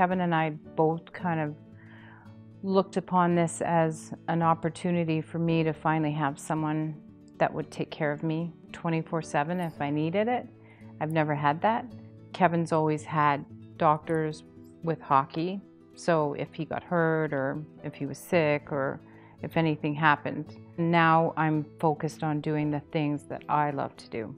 Kevin and I both kind of looked upon this as an opportunity for me to finally have someone that would take care of me 24 7 if I needed it. I've never had that. Kevin's always had doctors with hockey, so if he got hurt or if he was sick or if anything happened. Now I'm focused on doing the things that I love to do.